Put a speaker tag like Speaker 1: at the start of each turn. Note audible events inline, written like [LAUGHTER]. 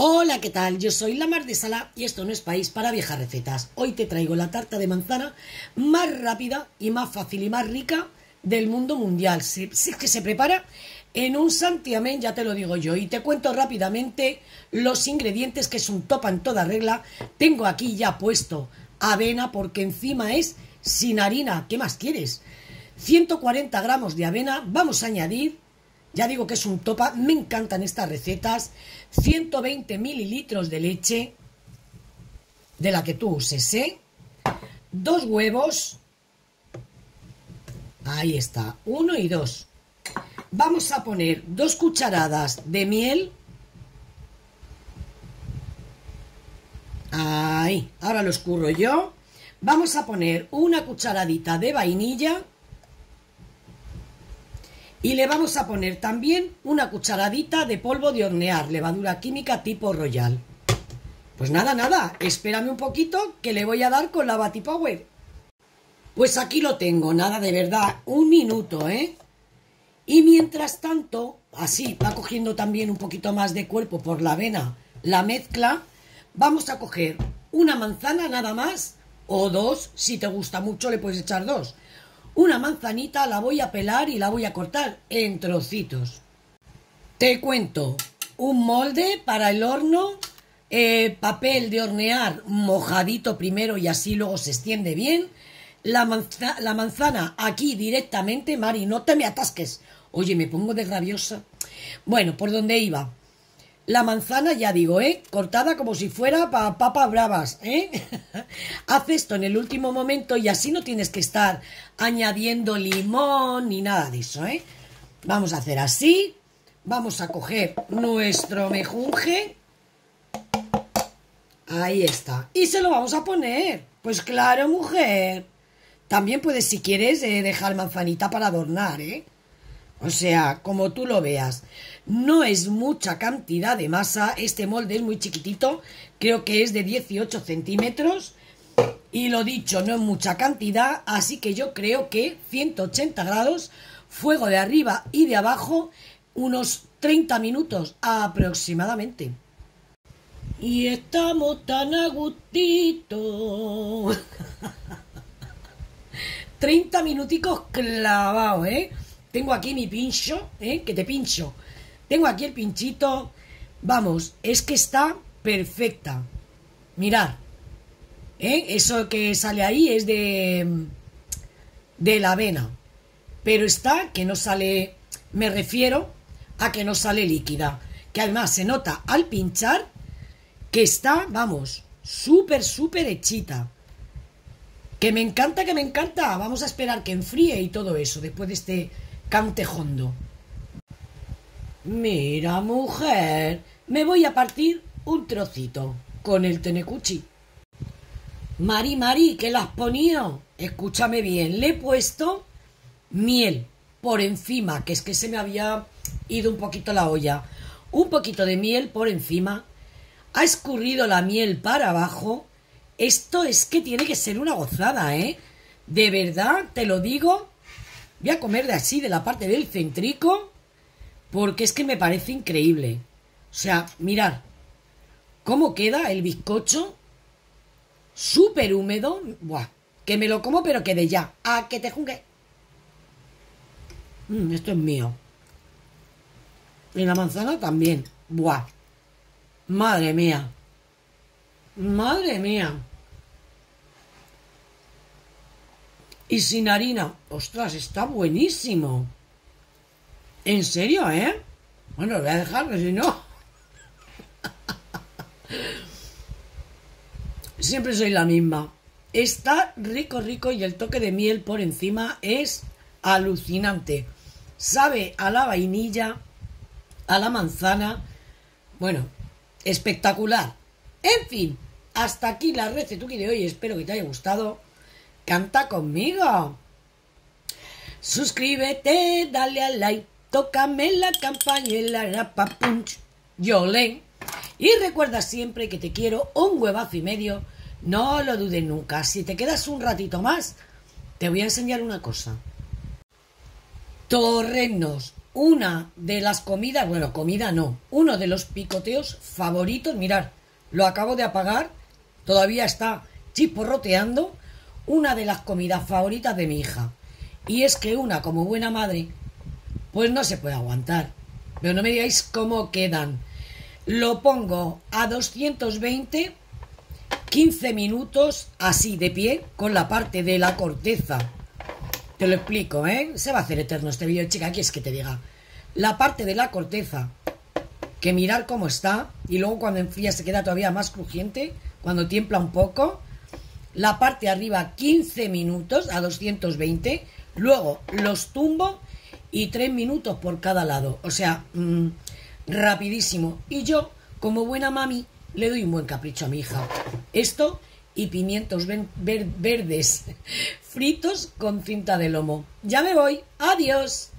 Speaker 1: Hola, ¿qué tal? Yo soy la Mar de Sala y esto no es país para viejas recetas. Hoy te traigo la tarta de manzana más rápida y más fácil y más rica del mundo mundial. Si es que se prepara en un santiamén, ya te lo digo yo. Y te cuento rápidamente los ingredientes, que es un topa en toda regla. Tengo aquí ya puesto avena porque encima es sin harina. ¿Qué más quieres? 140 gramos de avena. Vamos a añadir ya digo que es un topa, me encantan estas recetas. 120 mililitros de leche, de la que tú uses, ¿eh? Dos huevos. Ahí está, uno y dos. Vamos a poner dos cucharadas de miel. Ahí, ahora lo escurro yo. Vamos a poner una cucharadita de vainilla. Y le vamos a poner también una cucharadita de polvo de hornear, levadura química tipo Royal. Pues nada, nada, espérame un poquito que le voy a dar con la Batipower. Pues aquí lo tengo, nada de verdad, un minuto, ¿eh? Y mientras tanto, así va cogiendo también un poquito más de cuerpo por la avena la mezcla, vamos a coger una manzana nada más, o dos, si te gusta mucho le puedes echar dos una manzanita la voy a pelar y la voy a cortar en trocitos. Te cuento, un molde para el horno, eh, papel de hornear mojadito primero y así luego se extiende bien. La, la manzana aquí directamente, Mari, no te me atasques. Oye, me pongo de rabiosa. Bueno, ¿por dónde iba? La manzana, ya digo, ¿eh? Cortada como si fuera para papas bravas, ¿eh? [LAUGHS] Haz esto en el último momento y así no tienes que estar añadiendo limón ni nada de eso, ¿eh? Vamos a hacer así. Vamos a coger nuestro mejunje. Ahí está. Y se lo vamos a poner. Pues claro, mujer. También puedes, si quieres, eh, dejar manzanita para adornar, ¿eh? O sea, como tú lo veas. No es mucha cantidad de masa. Este molde es muy chiquitito. Creo que es de 18 centímetros. Y lo dicho, no es mucha cantidad. Así que yo creo que 180 grados, fuego de arriba y de abajo, unos 30 minutos aproximadamente. Y estamos tan a gustito. [LAUGHS] 30 minuticos clavados, ¿eh? Tengo aquí mi pincho, ¿eh? Que te pincho. Tengo aquí el pinchito. Vamos, es que está perfecta. Mirad. ¿eh? Eso que sale ahí es de, de la avena. Pero está que no sale, me refiero a que no sale líquida. Que además se nota al pinchar que está, vamos, súper, súper hechita. Que me encanta, que me encanta. Vamos a esperar que enfríe y todo eso después de este cantejondo. Mira, mujer, me voy a partir un trocito con el tenecuchi. Mari, Mari, ¿qué la has ponido? Escúchame bien, le he puesto miel por encima, que es que se me había ido un poquito la olla. Un poquito de miel por encima. Ha escurrido la miel para abajo. Esto es que tiene que ser una gozada, ¿eh? De verdad, te lo digo, Voy a comer de así, de la parte del centrico, porque es que me parece increíble. O sea, mirad cómo queda el bizcocho, súper húmedo. Buah, que me lo como, pero que de ya. A que te jungue. Mm, esto es mío. Y la manzana también. Buah. Madre mía. Madre mía. Y sin harina. Ostras, está buenísimo. En serio, ¿eh? Bueno, voy a dejar, que si no... Siempre soy la misma. Está rico, rico y el toque de miel por encima es alucinante. Sabe a la vainilla, a la manzana. Bueno, espectacular. En fin, hasta aquí la receta de hoy. Espero que te haya gustado. Canta conmigo. Suscríbete, dale al like, tócame la campanilla, la punch, len. Y recuerda siempre que te quiero un huevazo y medio. No lo dudes nunca. Si te quedas un ratito más, te voy a enseñar una cosa. Torrenos una de las comidas, bueno, comida no, uno de los picoteos favoritos, mirar, lo acabo de apagar, todavía está chisporroteando, una de las comidas favoritas de mi hija. Y es que una, como buena madre, pues no se puede aguantar. Pero no me digáis cómo quedan. Lo pongo a 220, 15 minutos así de pie, con la parte de la corteza. Te lo explico, ¿eh? Se va a hacer eterno este vídeo, chica, aquí es que te diga. La parte de la corteza, que mirar cómo está, y luego cuando enfría se queda todavía más crujiente, cuando tiembla un poco. La parte arriba 15 minutos a 220, luego los tumbo y 3 minutos por cada lado. O sea, mm, rapidísimo. Y yo, como buena mami, le doy un buen capricho a mi hija. Esto y pimientos verdes [LAUGHS] fritos con cinta de lomo. Ya me voy. Adiós.